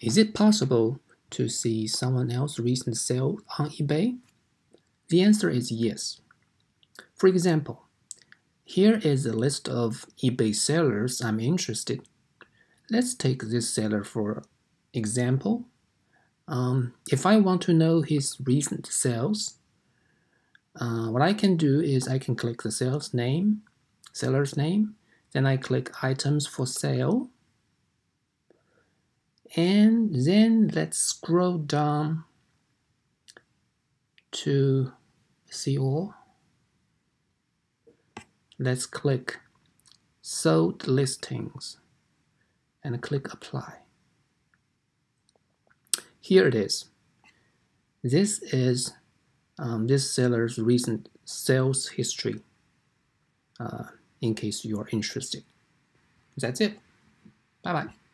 Is it possible to see someone else's recent sale on eBay? The answer is yes. For example, here is a list of eBay sellers I'm interested. Let's take this seller for example. Um, if I want to know his recent sales, uh, what I can do is I can click the sales name, seller's name, then I click items for sale, and then let's scroll down to see all. Let's click sold listings and click apply. Here it is. This is um, this seller's recent sales history uh, in case you are interested. That's it. Bye bye.